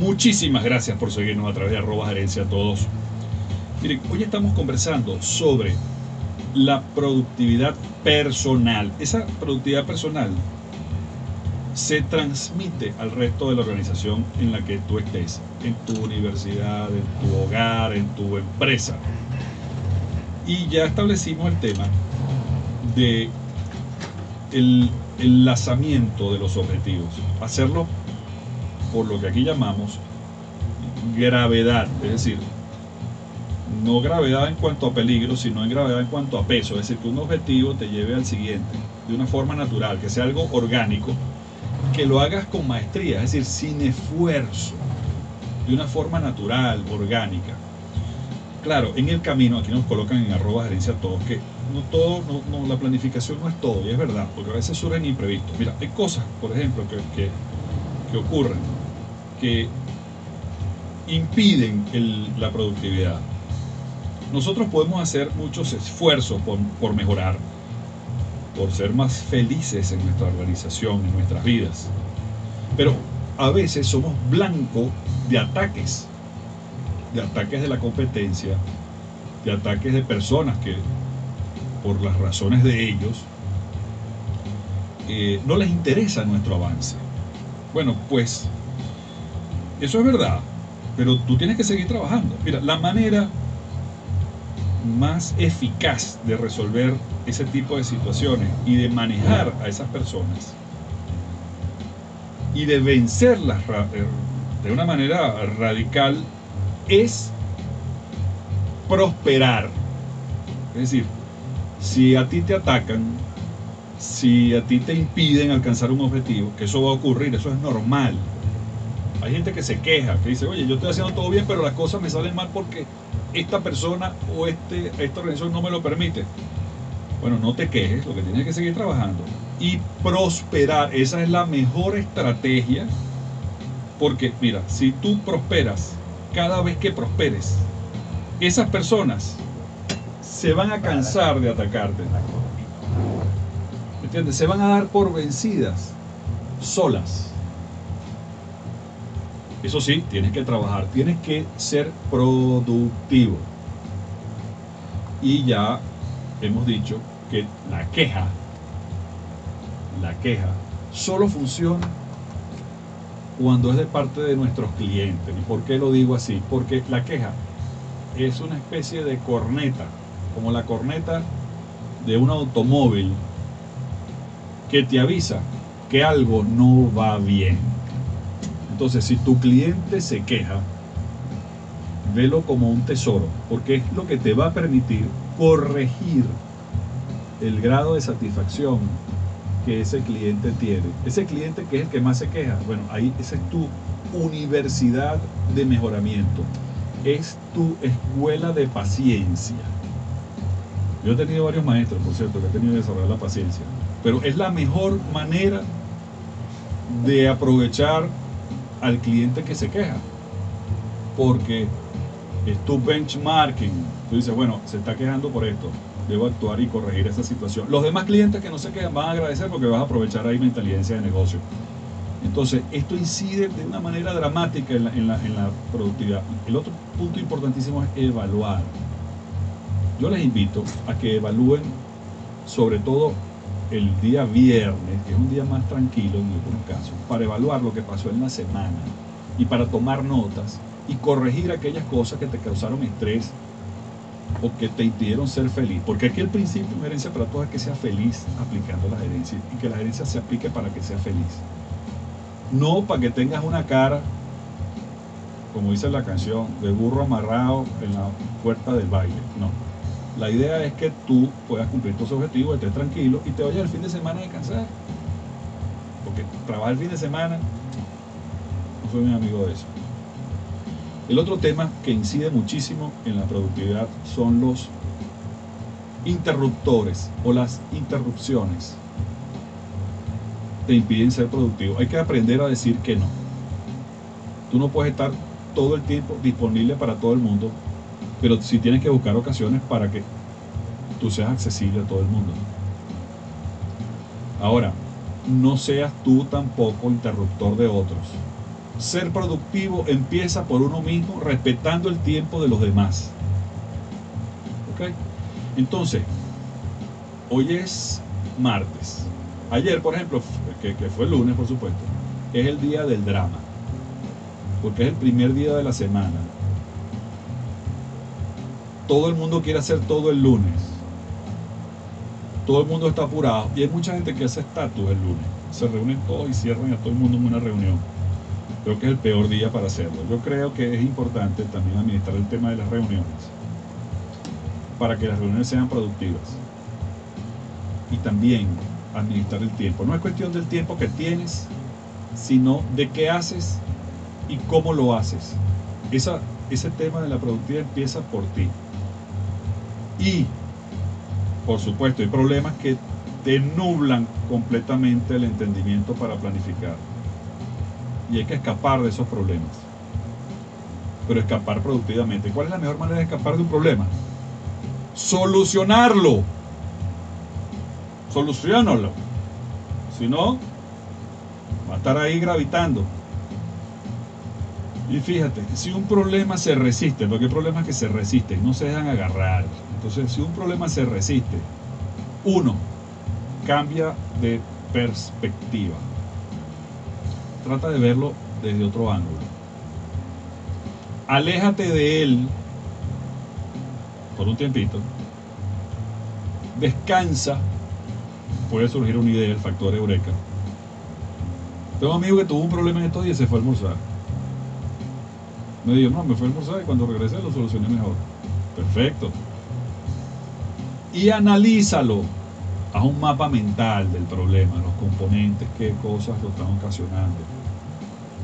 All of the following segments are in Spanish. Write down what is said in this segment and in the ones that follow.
Muchísimas gracias por seguirnos a través de arroba a todos. Miren, hoy estamos conversando sobre la productividad personal. Esa productividad personal se transmite al resto de la organización en la que tú estés, en tu universidad, en tu hogar, en tu empresa. Y ya establecimos el tema de el enlazamiento de los objetivos, hacerlo por lo que aquí llamamos gravedad, es decir, no gravedad en cuanto a peligro, sino en gravedad en cuanto a peso, es decir, que un objetivo te lleve al siguiente, de una forma natural, que sea algo orgánico, que lo hagas con maestría, es decir, sin esfuerzo, de una forma natural, orgánica. Claro, en el camino, aquí nos colocan en arroba gerencia todos, que no todo, no, la planificación no es todo, y es verdad, porque a veces surgen imprevistos. Mira, hay cosas, por ejemplo, que, que ocurren que impiden la productividad. Nosotros podemos hacer muchos esfuerzos por, mejorar, por ser más felices en nuestra organización, en nuestras vidas. Pero a veces somos blanco de ataques, de ataques de la competencia, de ataques de personas que por las razones de ellos eh, no les interesa nuestro avance. Bueno, pues eso es verdad, pero tú tienes que seguir trabajando. Mira, la manera más eficaz de resolver ese tipo de situaciones y de manejar a esas personas y de vencerlas eh, de una manera radical es prosperar. Es decir, si a ti te atacan, si a ti te impiden alcanzar un objetivo, que eso va a ocurrir, eso es normal. Hay gente que se queja, que dice, oye, yo estoy haciendo todo bien, pero las cosas me salen mal porque esta persona o este, esta organización no me lo permite. Bueno, no te quejes, lo que tienes que seguir trabajando y prosperar. Esa es la mejor estrategia. Porque, mira, si tú prosperas, cada vez que prosperes, esas personas se van a cansar de atacarte. ¿Me entiendes? Se van a dar por vencidas solas. Eso sí, tienes que trabajar, tienes que ser productivo. Y ya hemos dicho que la queja, la queja, solo funciona cuando es de parte de nuestros clientes. ¿Y por qué lo digo así? Porque la queja es una especie de corneta, como la corneta de un automóvil que te avisa que algo no va bien. Entonces, si tu cliente se queja, velo como un tesoro, porque es lo que te va a permitir corregir el grado de satisfacción que ese cliente tiene. Ese cliente que es el que más se queja, bueno, ahí esa es tu universidad de mejoramiento, es tu escuela de paciencia. Yo he tenido varios maestros, por cierto, que he tenido que desarrollar la paciencia, pero es la mejor manera de aprovechar al cliente que se queja. Porque es tu benchmarking. Tú dices, bueno, se está quejando por esto. Debo actuar y corregir esa situación. Los demás clientes que no se quejan van a agradecer porque vas a aprovechar ahí mentalidad de negocio. Entonces, esto incide de una manera dramática en la, en, la, en la productividad. El otro punto importantísimo es evaluar. Yo les invito a que evalúen sobre todo el día viernes, que es un día más tranquilo en algunos casos, para evaluar lo que pasó en la semana y para tomar notas y corregir aquellas cosas que te causaron estrés o que te impidieron ser feliz. Porque aquí el principio de gerencia para todos es que sea feliz aplicando la gerencia y que la gerencia se aplique para que sea feliz. No para que tengas una cara, como dice la canción, de burro amarrado en la puerta del baile. No la idea es que tú puedas cumplir tus objetivos, estés tranquilo y te vayas el fin de semana a descansar. Porque trabajar el fin de semana, no soy muy amigo de eso. El otro tema que incide muchísimo en la productividad son los interruptores o las interrupciones. Te impiden ser productivo. Hay que aprender a decir que no. Tú no puedes estar todo el tiempo disponible para todo el mundo pero sí tienes que buscar ocasiones para que tú seas accesible a todo el mundo. Ahora, no seas tú tampoco interruptor de otros. ser productivo empieza por uno mismo, respetando el tiempo de los demás. ¿Ok? Entonces, hoy es martes. Ayer, por ejemplo, que, que fue el lunes, por supuesto, es el día del drama. Porque es el primer día de la semana. Todo el mundo quiere hacer todo el lunes. Todo el mundo está apurado. Y hay mucha gente que hace estatus el lunes. Se reúnen todos y cierran a todo el mundo en una reunión. Creo que es el peor día para hacerlo. Yo creo que es importante también administrar el tema de las reuniones. Para que las reuniones sean productivas. Y también administrar el tiempo. No es cuestión del tiempo que tienes, sino de qué haces y cómo lo haces. Esa, ese tema de la productividad empieza por ti. Y, por supuesto, hay problemas que te nublan completamente el entendimiento para planificar. Y hay que escapar de esos problemas. Pero escapar productivamente. ¿Cuál es la mejor manera de escapar de un problema? Solucionarlo. Solucionalo. Si no, va a estar ahí gravitando. Y fíjate, si un problema se resiste, porque hay problemas que se resisten, no se dejan agarrar. Entonces, si un problema se resiste, uno, cambia de perspectiva. Trata de verlo desde otro ángulo. Aléjate de él por un tiempito. Descansa. Puede surgir una idea, el factor eureka. Tengo un amigo que tuvo un problema en estos días y se fue a almorzar. Me dijo, no, me fue a almorzar y cuando regresé lo solucioné mejor. Perfecto. Y analízalo. Haz un mapa mental del problema, los componentes, qué cosas lo están ocasionando.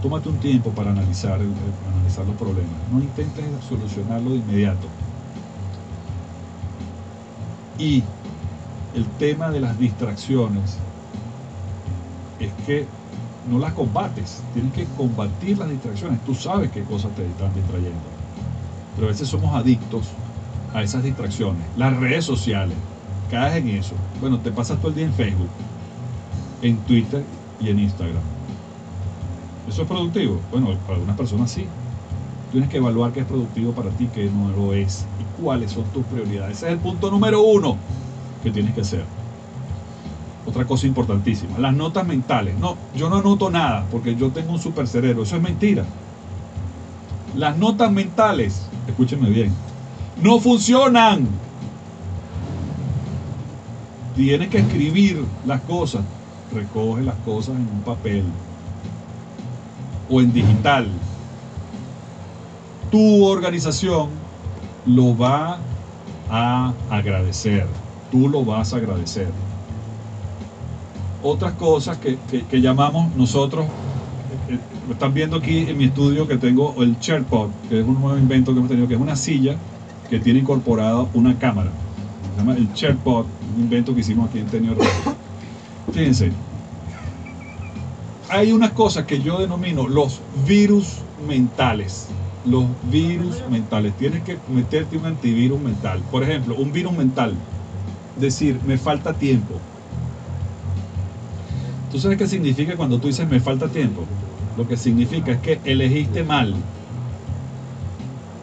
Tómate un tiempo para analizar, el- analizar los problemas. No intentes solucionarlo de inmediato. Y el tema de las distracciones es que no las combates, tienes que combatir las distracciones. Tú sabes qué cosas te están distrayendo. Pero a veces somos adictos a esas distracciones. Las redes sociales, caes en eso. Bueno, te pasas todo el día en Facebook, en Twitter y en Instagram. ¿Eso es productivo? Bueno, para algunas personas sí. Tienes que evaluar qué es productivo para ti, qué no lo es y cuáles son tus prioridades. Ese es el punto número uno que tienes que hacer. Otra cosa importantísima, las notas mentales. No, yo no anoto nada porque yo tengo un super cerebro. Eso es mentira. Las notas mentales, escúchenme bien, no funcionan. Tienes que escribir las cosas. Recoge las cosas en un papel o en digital. Tu organización lo va a agradecer. Tú lo vas a agradecer otras cosas que, que- llamamos nosotros, eh, eh, están viendo aquí en mi estudio que tengo el SharePod, que es un nuevo invento que hemos tenido, que es una silla que tiene incorporada una cámara. El SharePod, un invento que hicimos aquí en Tenio. Fíjense, hay unas cosas que yo denomino los virus mentales. Los virus mentales. Tienes que meterte un antivirus mental. Por ejemplo, un virus mental. Decir, me falta tiempo. ¿Tú sabes qué significa cuando tú dices me falta tiempo? Lo que significa es que elegiste mal.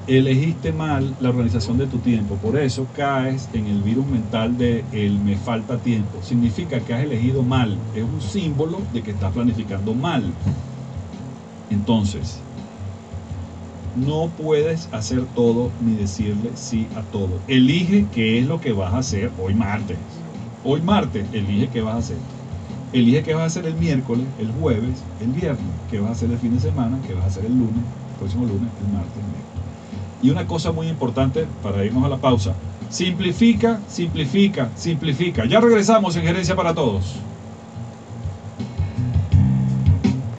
Elegiste mal la organización de tu tiempo. Por eso caes en el virus mental de el me falta tiempo. Significa que has elegido mal. Es un símbolo de que estás planificando mal. Entonces, no puedes hacer todo ni decirle sí a todo. Elige qué es lo que vas a hacer hoy martes. Hoy martes, elige qué vas a hacer. Elige qué vas a hacer el miércoles, el jueves, el viernes, qué vas a hacer el fin de semana, qué vas a hacer el lunes, el próximo lunes, el martes, el miércoles. Y una cosa muy importante para irnos a la pausa. Simplifica, simplifica, simplifica. Ya regresamos en Gerencia para Todos.